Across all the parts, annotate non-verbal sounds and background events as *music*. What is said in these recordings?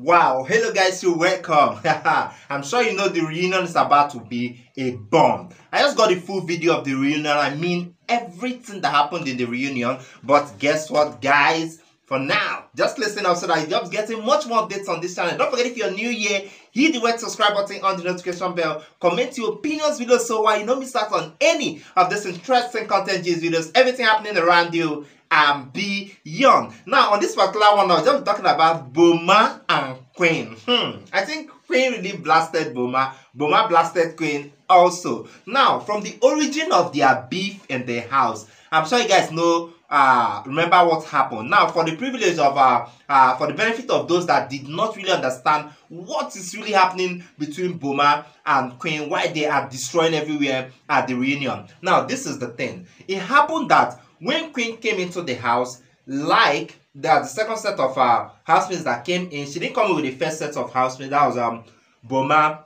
Wow, hello guys, you're welcome. *laughs* I'm sure you know the reunion is about to be a bomb. I just got the full video of the reunion. I mean, everything that happened in the reunion. But guess what, guys? For now, just listen up so that you're getting much more updates on this channel. Don't forget if you're new here, hit the red subscribe button on the notification bell. Comment your opinions below so why you don't miss out on any of this interesting content videos, everything happening around you and beyond. Now, on this particular one, I was just talking about Boma and Queen. Hmm. I think Queen really blasted Boma. Boma blasted Queen also. Now, from the origin of their beef in the house, I'm sure you guys know uh remember what happened now for the privilege of uh, uh for the benefit of those that did not really understand what is really happening between Boma and Queen why they are destroying everywhere at the reunion now this is the thing it happened that when Queen came into the house, like that the second set of uh, housemates that came in, she didn't come with the first set of housemates. That was um Boma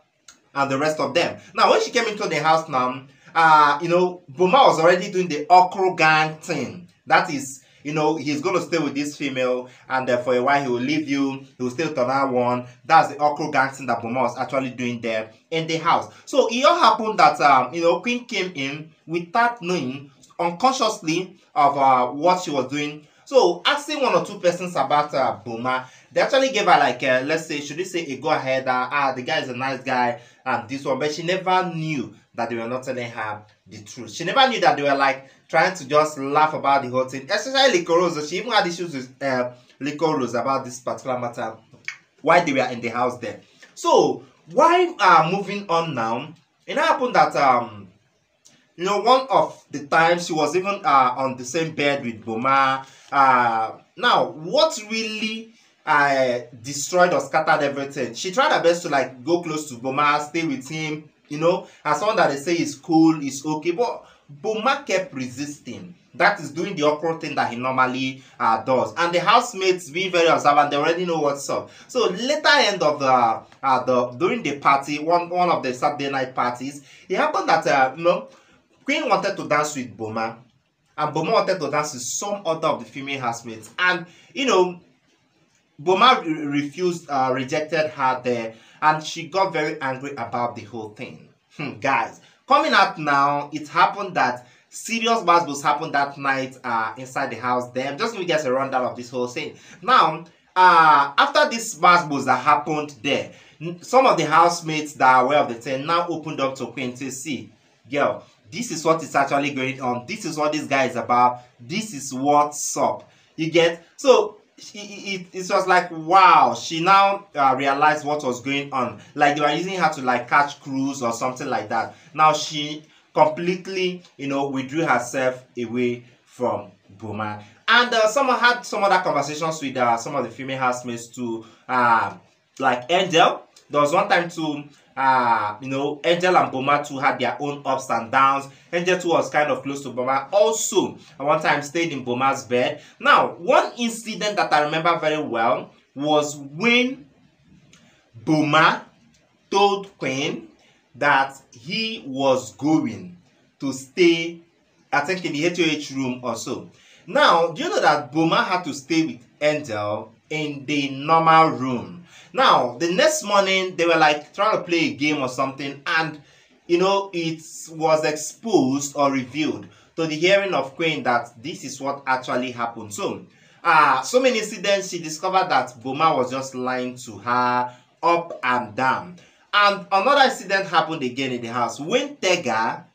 and the rest of them. Now, when she came into the house now, uh, you know, Boma was already doing the okro gang thing. That is, you know, he's going to stay with this female and uh, for a while he will leave you. He will stay with another one. That's the okro gang thing that Boma was actually doing there in the house. So it all happened that, um, you know, Queen came in without knowing unconsciously of uh, what she was doing. So asking one or two persons about uh, Boma, they actually gave her like, uh, let's say, should we say a go ahead, uh, ah, the guy is a nice guy, and this one, but she never knew that they were not telling her the truth. She never knew that they were like trying to just laugh about the whole thing, especially Liquorose. She even had issues with uh, Liquorose about this particular matter, why they were in the house there. So, why uh, moving on now, it happened that um, you know, one of the times she was even uh, on the same bed with Boma. Uh, now, what really uh, destroyed or scattered everything? She tried her best to like go close to Boma, stay with him, you know, as someone that they say is cool, is okay, but Boma kept resisting. That is doing the awkward thing that he normally uh, does. And the housemates being very observant, they already know what's up. So later end of the uh, the during the party, one one of the Saturday night parties, it happened that uh, you know Queen wanted to dance with Boma, and Boma wanted to dance with some other of the female housemates. And, you know, Boma re refused, uh, rejected her there, and she got very angry about the whole thing. Hmm, guys, coming out now, it happened that serious battles happened that night uh, inside the house there. I'm Just give you guys a rundown of this whole thing. Now, uh, after this battles that happened there, some of the housemates that are aware of the thing now opened up to Queen to see, girl, this is what is actually going on. This is what this guy is about. This is what's up. You get? So it, it, it was like wow. She now uh, realized what was going on. Like they were using her to like catch cruise or something like that. Now she completely you know withdrew herself away from Boma. And uh, someone had some other conversations with uh, some of the female housemates to uh, like Angel there was one time too uh, you know, Angel and Boma too had their own ups and downs. Angel too was kind of close to Boma. Also, at one time stayed in Boma's bed. Now, one incident that I remember very well was when Boma told Queen that he was going to stay, I think, in the HOH room or so. Now, do you know that Boma had to stay with Angel in the normal room? Now, the next morning, they were like trying to play a game or something, and you know, it was exposed or revealed to the hearing of Queen that this is what actually happened. So, uh, so many incidents, she discovered that Boma was just lying to her up and down. And another incident happened again in the house. When Tega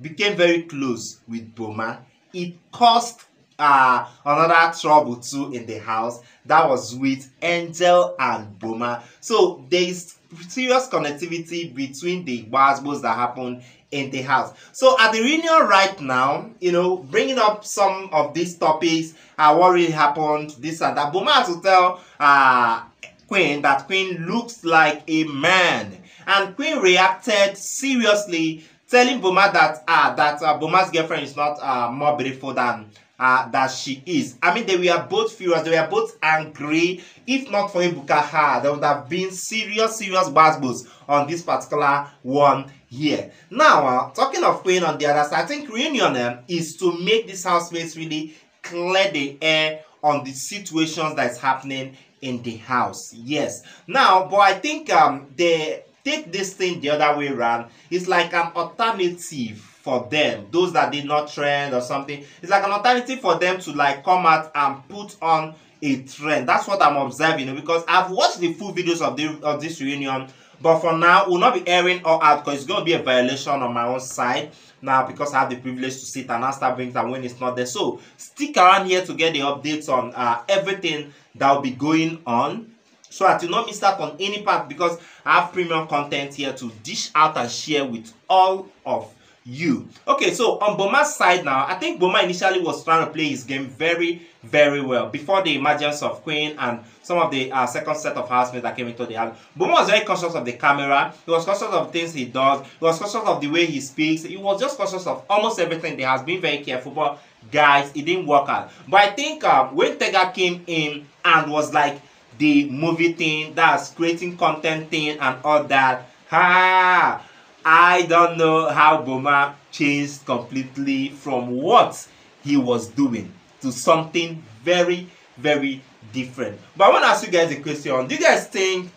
became very close with Boma, it caused uh, another trouble too in the house that was with Angel and Boma. So there is serious connectivity between the Gbasgbos that happened in the house. So at the reunion right now, you know, bringing up some of these topics, uh, what really happened, this and that. Boma has to tell uh, Queen that Queen looks like a man. And Queen reacted seriously, telling Boma that uh, that uh, Boma's girlfriend is not uh, more beautiful than uh, that she is. I mean, they were both furious, they were both angry. If not for Ebuka there would have been serious, serious battles on this particular one here. Now, uh, talking of Queen on the other side, I think reunion um, is to make these housemates really clear the air on the situations that's happening in the house. Yes. Now, but I think um they take this thing the other way around. It's like an alternative for them, those that did not trend or something. It's like an alternative for them to like come out and put on a trend. That's what I'm observing because I've watched the full videos of the of this reunion, but for now, we'll not be airing all out because it's going to be a violation on my own side now because I have the privilege to sit and answer brings and when it's not there. So stick around here to get the updates on uh, everything that will be going on so that you not miss out on any part because I have premium content here to dish out and share with all of you. Okay, so on Boma's side now, I think Boma initially was trying to play his game very, very well before the emergence of Queen and some of the uh, second set of housemates that came into the house. Boma was very conscious of the camera. He was conscious of things he does. He was conscious of the way he speaks. He was just conscious of almost everything. He has been very careful, but guys, it didn't work out. But I think um, when Tega came in and was like the movie thing, that's creating content thing and all that, ha! I don't know how Boma changed completely from what he was doing to something very, very different. But I want to ask you guys a question. Do you guys think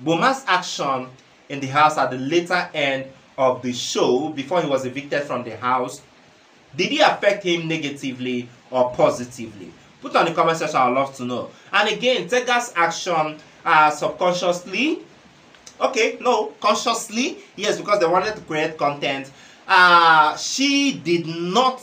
Boma's action in the house at the later end of the show, before he was evicted from the house, did it affect him negatively or positively? Put on the comment section, I'd love to know. And again, Tega's action uh, subconsciously okay no consciously yes because they wanted to create content. Uh she did not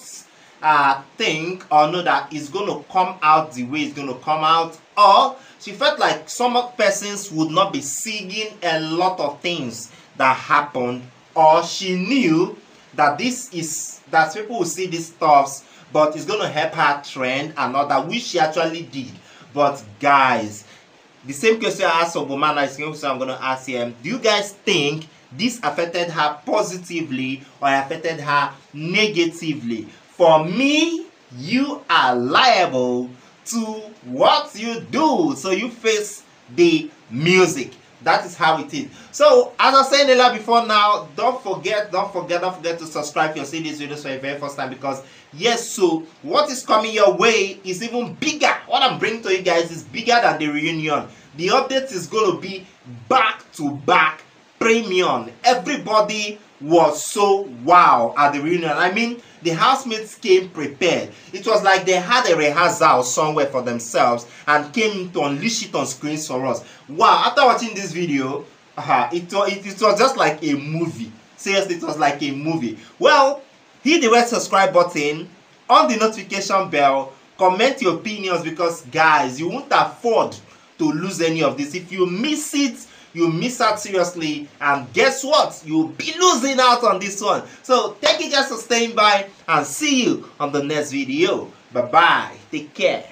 uh think or know that it's going to come out the way it's going to come out or she felt like some persons would not be seeing a lot of things that happened or she knew that this is that people will see these stuffs but it's going to help her trend and all that which she actually did. But guys the same question I asked Boma is same question I'm going to ask him. Do you guys think this affected her positively or affected her negatively? For me, you are liable to what you do. So you face the music. That is how it is. So, as I said earlier before now, don't forget, don't forget, don't forget to subscribe if you're seeing this video for the very first time because yes, so what is coming your way is even bigger. What I'm bringing to you guys is bigger than the reunion. The update is going to be back to back premium. Everybody was so wow at the reunion. I mean, the housemates came prepared. It was like they had a rehearsal somewhere for themselves and came to unleash it on screens for us. Wow, after watching this video, uh, it, it, it was just like a movie. Seriously, it was like a movie. Well, hit the red subscribe button, on the notification bell, comment your opinions because guys, you won't afford to lose any of this. If you miss it, you miss out seriously and guess what? You'll be losing out on this one. So thank you guys for staying by and see you on the next video. Bye bye take care